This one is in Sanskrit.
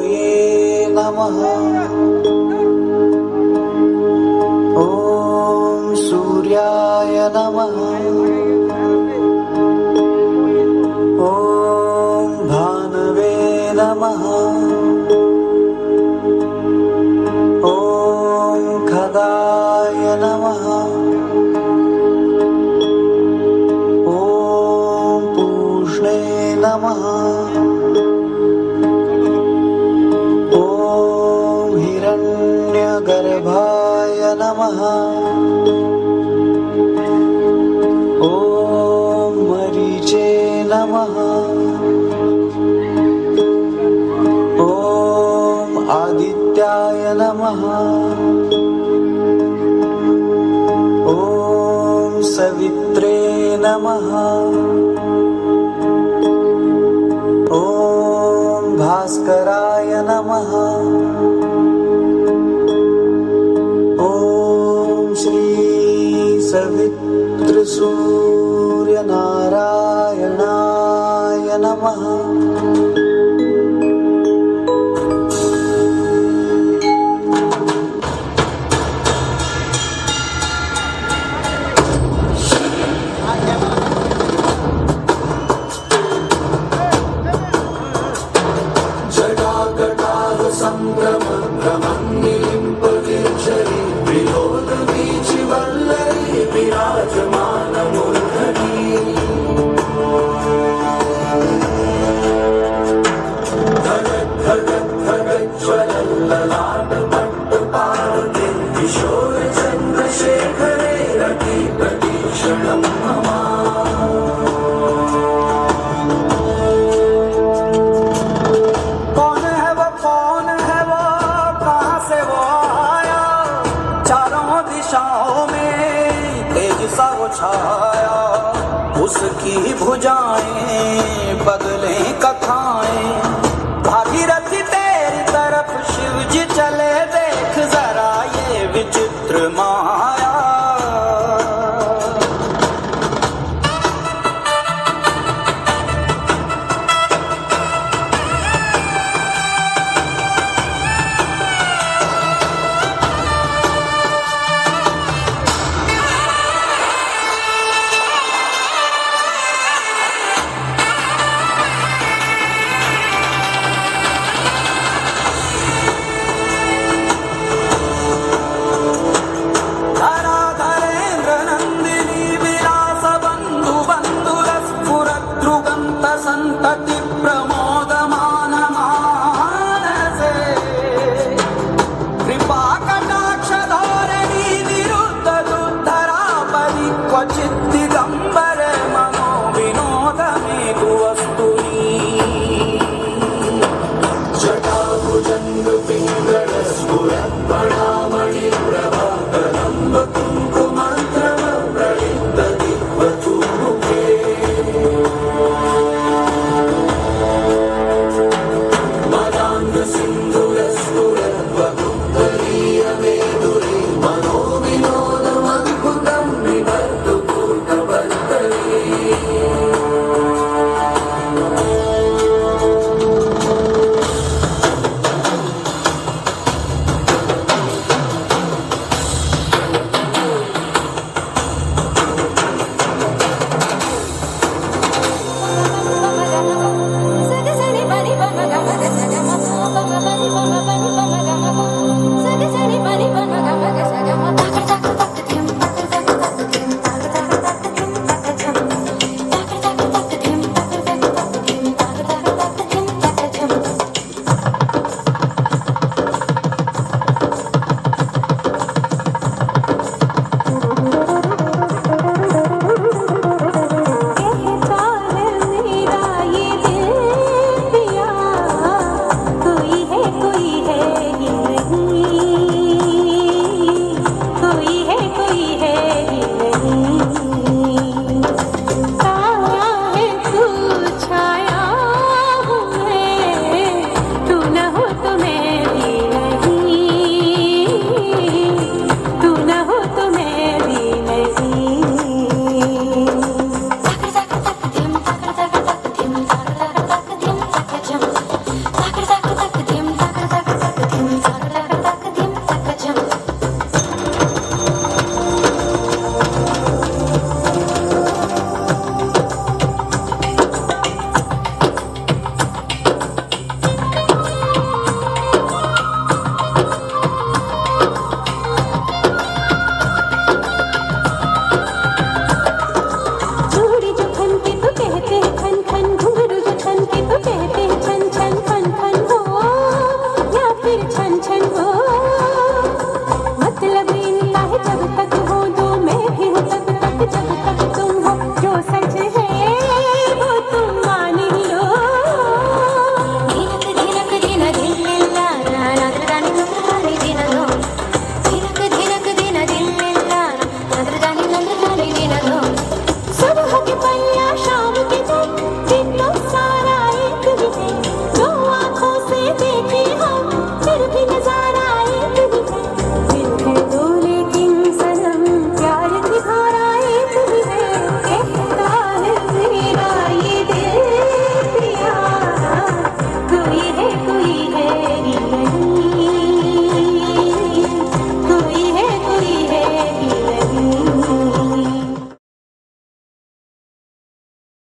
गुरवे नमः। ॐ सूर्याय नमः। ॐ भानवे नमः। ॐ खगाय नमः। ॐ पूष्णे नमः। ॐ आदित्याय नमः। ॐ सवित्रे नमः। ॐ भास्कराय नमः सवितृसूर्यनारायणाय नमः छाया। उसकी भुजाएँ बदले कथाएँ